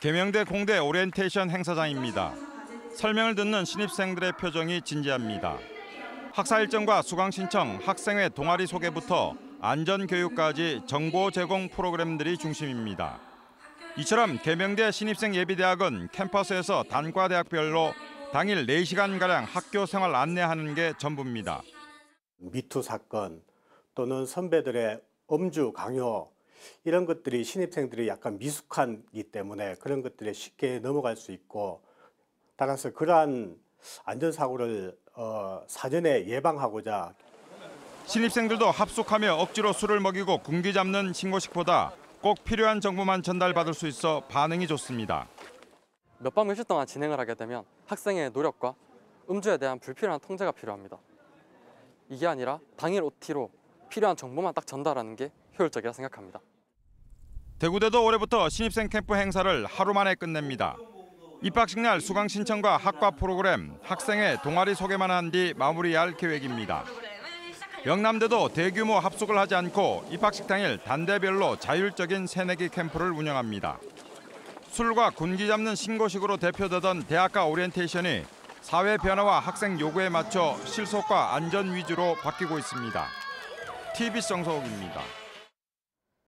계명대 공대 오리엔테이션 행사장입니다. 설명을 듣는 신입생들의 표정이 진지합니다. 학사 일정과 수강 신청, 학생회 동아리 소개부터 안전 교육까지 정보 제공 프로그램들이 중심입니다. 이처럼 계명대 신입생 예비대학은 캠퍼스에서 단과 대학별로 당일 4시간 가량 학교 생활 안내하는 게 전부입니다. 미투 사건 또는 선배들의 음주 강요 이런 것들이 신입생들이 약간 미숙하기 때문에 그런 것들에 쉽게 넘어갈 수 있고 따라서 그러한 안전사고를 어, 사전에 예방하고자 신입생들도 합숙하며 억지로 술을 먹이고 군기 잡는 신고식보다 꼭 필요한 정보만 전달받을 수 있어 반응이 좋습니다. 몇박 며칠 동안 진행을 하게 되면 학생의 노력과 음주에 대한 불필요한 통제가 필요합니다. 이게 아니라 당일 OT로 필요한 정보만 딱 전달하는 게 효율적이라 생각합니다. 대구대도 올해부터 신입생 캠프 행사를 하루 만에 끝냅니다. 입학식 날 수강 신청과 학과 프로그램, 학생회 동아리 소개만 한 뒤 마무리할 계획입니다. 영남대도 대규모 합숙을 하지 않고 입학식 당일 단대별로 자율적인 새내기 캠프를 운영합니다. 술과 군기 잡는 신고식으로 대표되던 대학가 오리엔테이션이 사회 변화와 학생 요구에 맞춰 실속과 안전 위주로 바뀌고 있습니다. TBC 정서욱입니다.